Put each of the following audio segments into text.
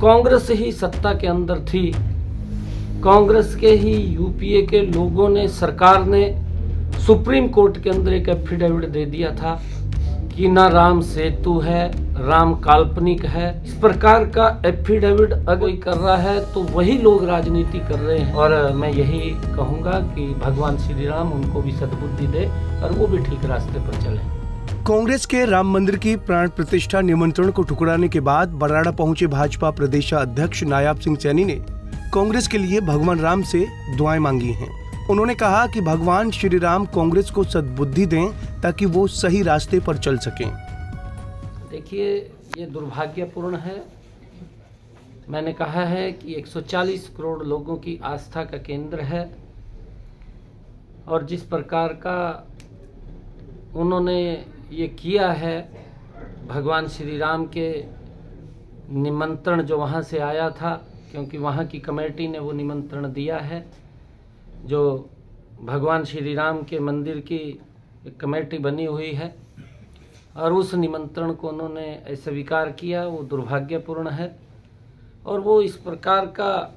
कांग्रेस ही सत्ता के अंदर थी। कांग्रेस के ही यूपीए के लोगों ने, सरकार ने सुप्रीम कोर्ट के अंदर एक एफिडेविट दे दिया था कि ना राम सेतु है, राम काल्पनिक है। इस प्रकार का एफिडेविट अगर कोई कर रहा है तो वही लोग राजनीति कर रहे हैं। और मैं यही कहूँगा कि भगवान श्री राम उनको भी सद्बुद्धि दे और वो भी ठीक रास्ते पर चले। कांग्रेस के राम मंदिर की प्राण प्रतिष्ठा निमंत्रण को ठुकराने के बाद बराड़ा पहुँचे भाजपा प्रदेश अध्यक्ष नायाब सिंह सैनी ने कांग्रेस के लिए भगवान राम से दुआएँ मांगी हैं। उन्होंने कहा कि भगवान श्री राम कांग्रेस को सद्बुद्धि दें ताकि वो सही रास्ते पर चल सकें। देखिए, ये दुर्भाग्यपूर्ण है। मैंने कहा है कि 140 करोड़ लोगों की आस्था का केंद्र है और जिस प्रकार का उन्होंने ये किया है, भगवान श्री राम के निमंत्रण जो वहाँ से आया था, क्योंकि वहाँ की कमेटी ने वो निमंत्रण दिया है, जो भगवान श्री राम के मंदिर की एक कमेटी बनी हुई है, और उस निमंत्रण को उन्होंने स्वीकार किया, वो दुर्भाग्यपूर्ण है, और वो इस प्रकार का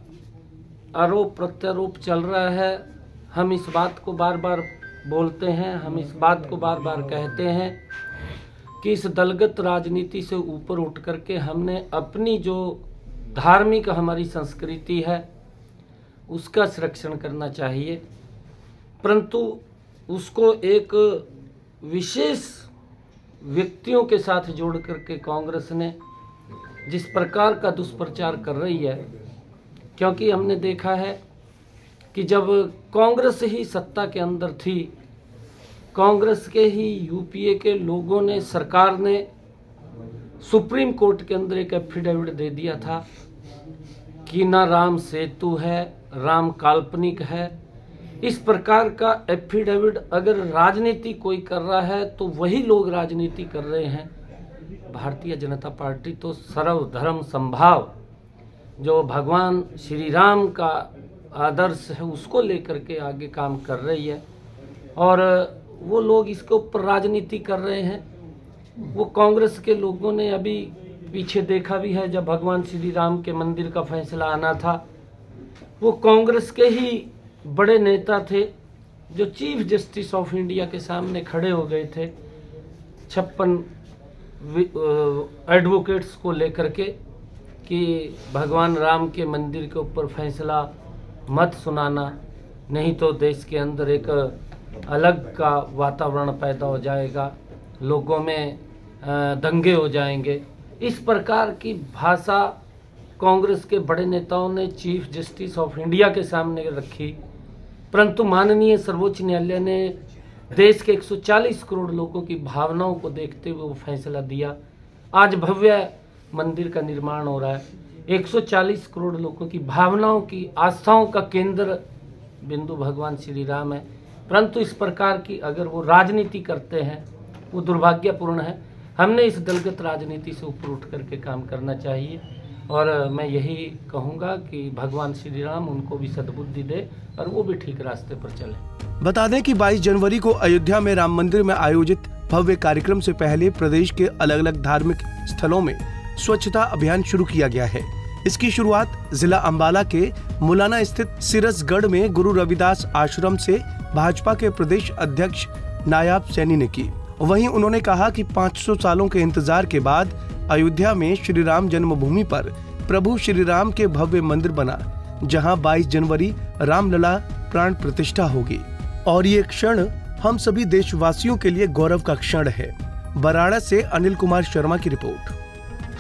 आरोप प्रत्यारोप चल रहा है। हम इस बात को बार बार बोलते हैं, हम इस बात को बार बार कहते हैं कि इस दलगत राजनीति से ऊपर उठ करके हमने अपनी जो धार्मिक हमारी संस्कृति है, उसका संरक्षण करना चाहिए। परंतु उसको एक विशेष व्यक्तियों के साथ जोड़ करके कांग्रेस ने जिस प्रकार का दुष्प्रचार कर रही है, क्योंकि हमने देखा है कि जब कांग्रेस ही सत्ता के अंदर थी, कांग्रेस के ही यूपीए के लोगों ने, सरकार ने सुप्रीम कोर्ट के अंदर एक एफिडेविट दे दिया था कि ना राम सेतु है, राम काल्पनिक है। इस प्रकार का एफिडेविट अगर राजनीति कोई कर रहा है तो वही लोग राजनीति कर रहे हैं। भारतीय जनता पार्टी तो सर्वधर्म संभाव, जो भगवान श्री राम का आदर्श है, उसको लेकर के आगे काम कर रही है। और वो लोग इसके ऊपर राजनीति कर रहे हैं। वो कांग्रेस के लोगों ने अभी पीछे देखा भी है, जब भगवान श्री राम के मंदिर का फैसला आना था। वो कांग्रेस के ही बड़े नेता थे, जो चीफ जस्टिस ऑफ़ इंडिया के सामने खड़े हो गए थे। छप्पन एडवोकेट्स को लेकर के कि भगवान राम के मंदिर के ऊपर फैसला मत सुनाना, नहीं तो देश के अंदर एक अलग का वातावरण पैदा हो जाएगा, लोगों में दंगे हो जाएँगे। इस प्रकार की भाषा कांग्रेस के बड़े नेताओं ने चीफ जस्टिस ऑफ़ इंडिया के सामने रखी। परंतु माननीय सर्वोच्च न्यायालय ने देश के 140 करोड़ लोगों की भावनाओं को देखते हुए वो फैसला दिया। आज भव्य मंदिर का निर्माण हो रहा है। 140 करोड़ लोगों की भावनाओं की, आस्थाओं का केंद्र बिंदु भगवान श्री राम है। परंतु इस प्रकार की अगर वो राजनीति करते हैं, वो दुर्भाग्यपूर्ण है। हमने इस दलगत राजनीति से ऊपर उठ करके काम करना चाहिए। और मैं यही कहूँगा कि भगवान श्री राम उनको भी सद्बुद्धि दे और वो भी ठीक रास्ते पर चले। बता दें कि 22 जनवरी को अयोध्या में राम मंदिर में आयोजित भव्य कार्यक्रम से पहले प्रदेश के अलग अलग धार्मिक स्थलों में स्वच्छता अभियान शुरू किया गया है। इसकी शुरुआत जिला अम्बाला के मुलाना स्थित सिरसगढ़ में गुरु रविदास आश्रम से भाजपा के प्रदेश अध्यक्ष नायाब सैनी ने की। वहीं उन्होंने कहा कि 500 सालों के इंतज़ार के बाद अयोध्या में श्री राम जन्मभूमि पर प्रभु श्री राम के भव्य मंदिर बना, जहाँ 22 जनवरी रामलला प्राण प्रतिष्ठा होगी। और ये क्षण हम सभी देशवासियों के लिए गौरव का क्षण है। बराड़ा से अनिल कुमार शर्मा की रिपोर्ट।